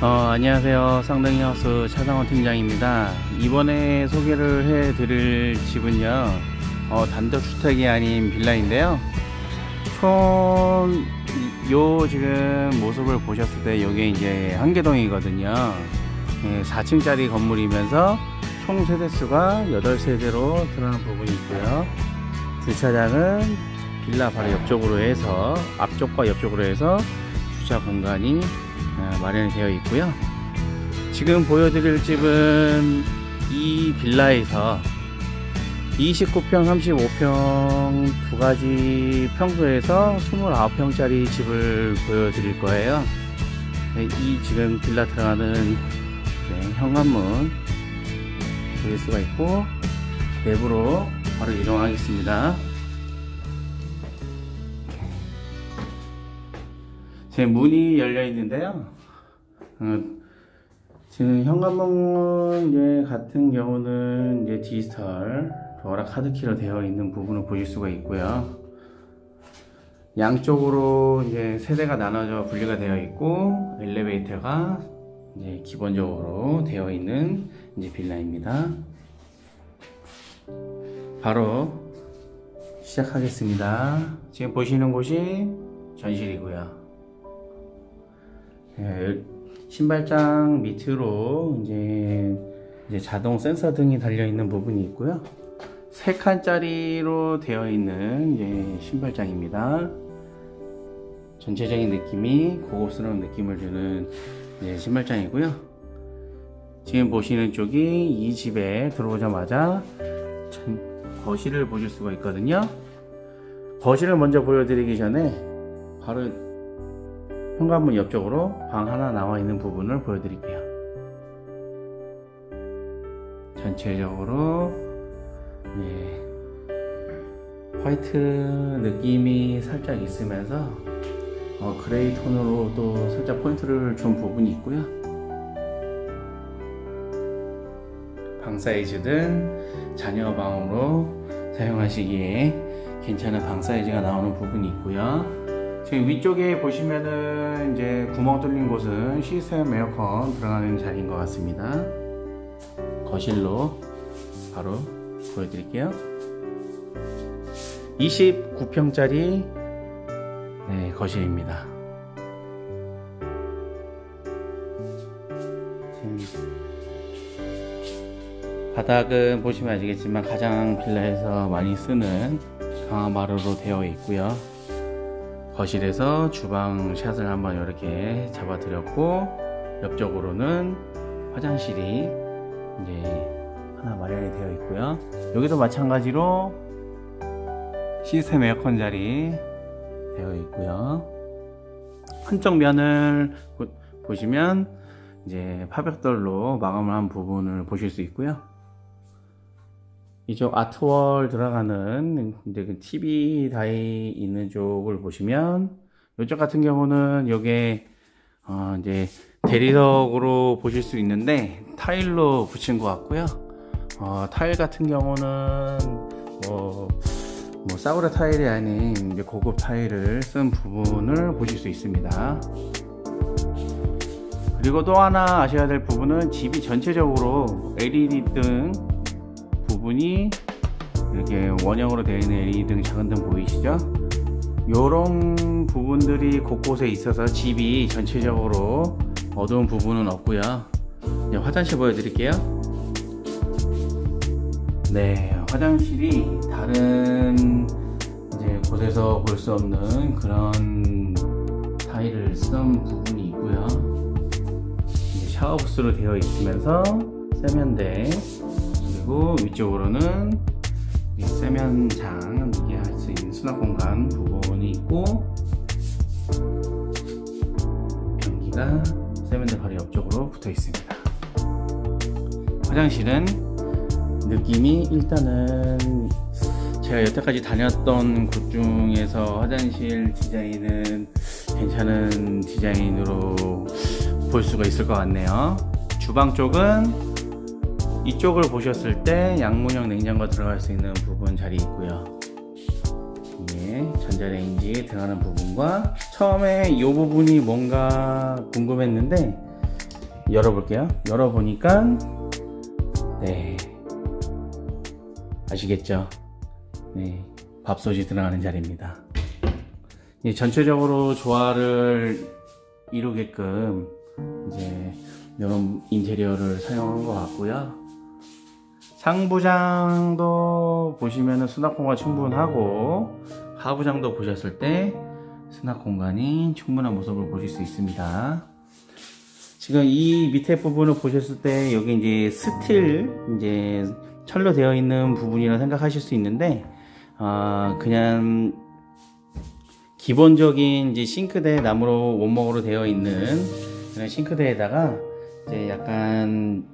어, 안녕하세요. 쌍둥이 하우스 차상원 팀장입니다. 이번에 소개를 해 드릴 집은요, 어, 단독주택이 아닌 빌라인데요. 총, 요 지금 모습을 보셨을 때, 요게 이제 한계동이거든요. 예, 4층짜리 건물이면서 총 세대수가 8세대로 드러난 부분이 있고요. 주차장은 빌라 바로 옆쪽으로 해서, 앞쪽과 옆쪽으로 해서 주차 공간이 아, 마련이 되어 있고요. 지금 보여드릴 집은 이 빌라에서 29평, 35평 두 가지 평수에서 29평짜리 집을 보여드릴 거예요. 네, 이 지금 빌라 들어가는 네, 현관문 보일 수가 있고 내부로 바로 이동하겠습니다. 제 문이 열려 있는데요. 어, 지금 현관문 같은 경우는 이제 디지털 도어락 카드키로 되어 있는 부분을 보실 수가 있고요. 양쪽으로 이제 세대가 나눠져 분리가 되어 있고 엘리베이터가 이제 기본적으로 되어 있는 이제 빌라입니다. 바로 시작하겠습니다. 지금 보시는 곳이 전실이고요. 예, 신발장 밑으로 이제, 이제 자동 센서 등이 달려 있는 부분이 있고요. 세 칸짜리로 되어 있는 이제 신발장입니다. 전체적인 느낌이 고급스러운 느낌을 주는 신발장이고요. 지금 보시는 쪽이 이 집에 들어오자마자 거실을 보실 수가 있거든요. 거실을 먼저 보여드리기 전에 바로 현관문 옆쪽으로 방 하나 나와 있는 부분을 보여드릴게요. 전체적으로 예, white 느낌이 살짝 있으면서 어, gray 톤으로 또 살짝 포인트를 준 부분이 있고요. 방 사이즈는 자녀 방으로 사용하시기에 괜찮은 방 사이즈가 나오는 부분이 있고요. 지금 위쪽에 보시면은 이제 구멍 뚫린 곳은 시스템 에어컨 들어가는 자리인 것 같습니다. 거실로 바로 보여드릴게요. 29평짜리 네, 거실입니다. 바닥은 보시면 아시겠지만 가장 빌라에서 많이 쓰는 강화마루로 되어 있고요. 거실에서 주방 샷을 한번 이렇게 잡아 드렸고 옆쪽으로는 화장실이 이제 하나 마련이 되어 있고요. 여기도 마찬가지로 시스템 에어컨 자리 되어 있고요. 한쪽 면을 보, 시면 이제 파벽돌로 마감을 한 부분을 보실 수 있고요 이쪽 아트월 들어가는 이제 그 TV 다이 있는 쪽을 보시면 이쪽 같은 경우는 요게 어 이제 대리석으로 보실 수 있는데 타일로 붙인 것 같고요. 어 타일 같은 경우는 뭐, 뭐 싸구려 타일이 아닌 이제 고급 타일을 쓴 부분을 보실 수 있습니다. 그리고 또 하나 아셔야 될 부분은 집이 전체적으로 LED 등 부분이 이렇게 원형으로 되어 있는 LED 등 작은 등 보이시죠? 이런 부분들이 곳곳에 있어서 집이 전체적으로 어두운 부분은 없고요. 화장실 보여드릴게요. 네 화장실이 다른 이제 곳에서 볼 수 없는 그런 타일을 쓴 부분이 있고요. 샤워 부스로 되어 있으면서 세면대 그리고 위쪽으로는 세면장 이게 할 수 있는 수납 공간 부분이 있고 변기가 세면대 바로 옆쪽으로 붙어 있습니다. 화장실은 느낌이 일단은 제가 여태까지 다녔던 곳 중에서 화장실 디자인은 괜찮은 디자인으로 볼 수가 있을 것 같네요. 주방 쪽은 이쪽을 보셨을 때 양문형 냉장고 들어갈 수 있는 부분 자리 있고요 예, 전자레인지 들어가는 부분과 처음에 이 부분이 뭔가 궁금했는데 열어볼게요. 열어보니까 네 아시겠죠? 네 밥솥이 들어가는 자리입니다. 예, 전체적으로 조화를 이루게끔 이제 이런 인테리어를 사용한 것 같고요. 상부장도 보시면은 수납 공간 충분하고 하부장도 보셨을 때 수납 공간이 충분한 모습을 보실 수 있습니다. 지금 이 밑에 부분을 보셨을 때 여기 이제 스틸 이제 철로 되어 있는 부분이라 생각하실 수 있는데 어, 그냥 기본적인 이제 싱크대 나무로 원목으로 되어 있는 그런 싱크대에다가 이제 약간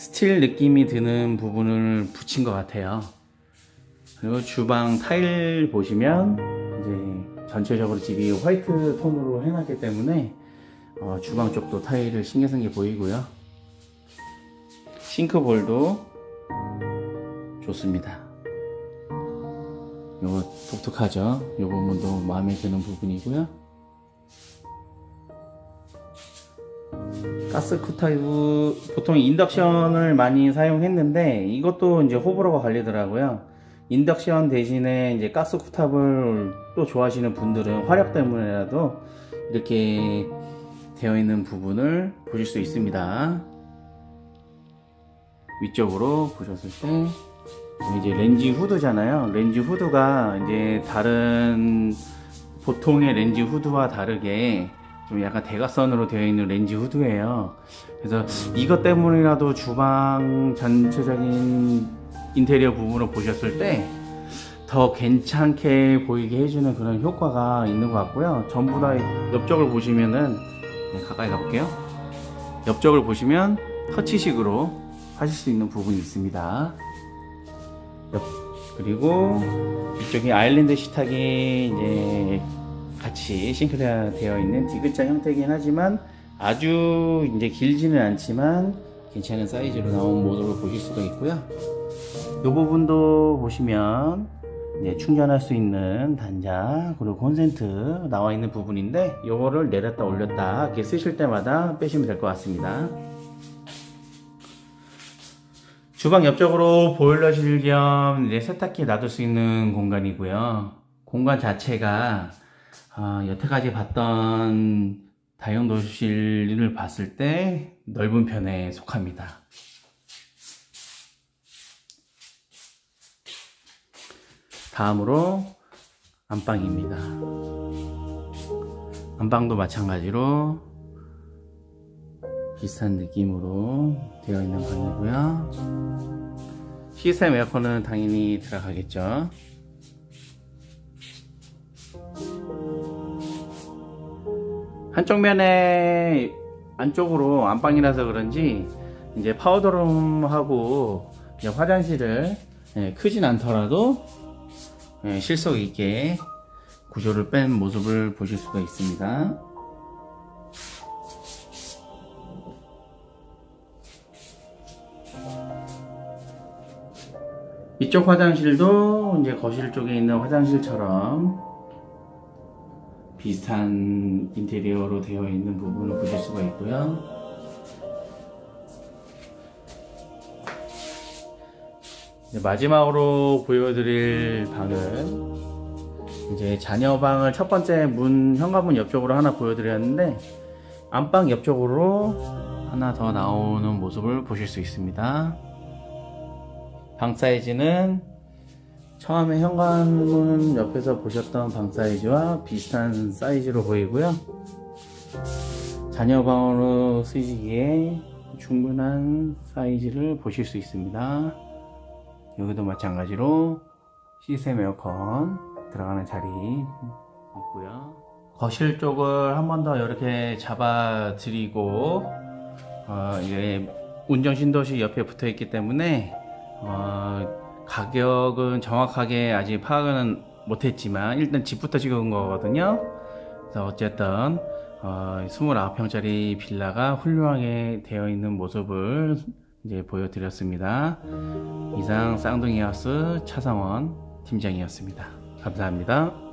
스틸 느낌이 드는 부분을 붙인 것 같아요. 그리고 주방 타일 보시면 이제 전체적으로 집이 white 톤으로 해놨기 때문에 어, 주방 쪽도 타일을 신경 쓴 게 보이고요. 싱크볼도 좋습니다. 요거 독특하죠? 요 부분도 마음에 드는 부분이고요. 가스 쿠타이브 보통 인덕션을 많이 사용했는데 이것도 이제 호불호가 갈리더라고요. 인덕션 대신에 이제 가스 쿠탑을 또 좋아하시는 분들은 화력 때문에라도 이렇게 되어 있는 부분을 보실 수 있습니다. 위쪽으로 보셨을 때 이제 렌즈 후드잖아요. 렌즈 후드가 이제 다른 보통의 렌즈 후드와 다르게 좀 약간 대각선으로 되어 있는 렌즈 후드예요. 그래서 이것 때문이라도 주방 전체적인 인테리어 부분을 보셨을 때 더 괜찮게 보이게 해주는 그런 효과가 있는 것 같고요. 전부 다 옆쪽을 보시면은 네, 가까이 가볼게요. 옆쪽을 보시면 터치식으로 하실 수 있는 부분이 있습니다. 옆, 그리고 이쪽에 아일랜드 식탁이 이제 같이 싱크대가 되어 있는 디귿자 형태이긴 하지만 아주 이제 길지는 않지만 괜찮은 사이즈로 나온 모델을 보실 수가 있고요. 이 부분도 보시면 이제 충전할 수 있는 단자 그리고 콘센트 나와 있는 부분인데 이거를 내렸다 올렸다 이렇게 쓰실 때마다 빼시면 될 것 같습니다. 주방 옆쪽으로 보일러실 겸 세탁기 놔둘 수 있는 공간이고요. 공간 자체가 어, 여태까지 봤던 다용도실을 봤을 때 넓은 편에 속합니다. 다음으로 안방입니다. 안방도 마찬가지로 비슷한 느낌으로 되어 있는 방이고요. 시스템 에어컨은 당연히 들어가겠죠. 한쪽 면에 안쪽으로 안방이라서 그런지 이제 파우더룸하고 이제 화장실을 예, 크진 않더라도 예, 실속 있게 구조를 뺀 모습을 보실 수가 있습니다. 이쪽 화장실도 이제 거실 쪽에 있는 화장실처럼 비슷한 인테리어로 되어 있는 부분을 보실 수가 있고요. 마지막으로 보여드릴 방은 이제 자녀방을 첫 번째 문 현관문 옆쪽으로 하나 보여드렸는데 안방 옆쪽으로 하나 더 나오는 모습을 보실 수 있습니다. 방 사이즈는 처음에 현관문 옆에서 보셨던 방 사이즈와 비슷한 사이즈로 보이고요. 자녀 방으로 쓰시기에 충분한 사이즈를 보실 수 있습니다. 여기도 마찬가지로 시스템 에어컨 들어가는 자리 있고요. 거실 쪽을 한 번 더 이렇게 잡아 드리고 어, 이제 운전 신도시 옆에 붙어 있기 때문에 어, 가격은 정확하게 아직 파악은 못했지만 일단 집부터 찍은 거거든요. 그래서 어쨌든 어, 29평짜리 빌라가 훌륭하게 되어 있는 모습을 이제 보여드렸습니다. 이상 쌍둥이 하우스 차상원 팀장이었습니다. 감사합니다.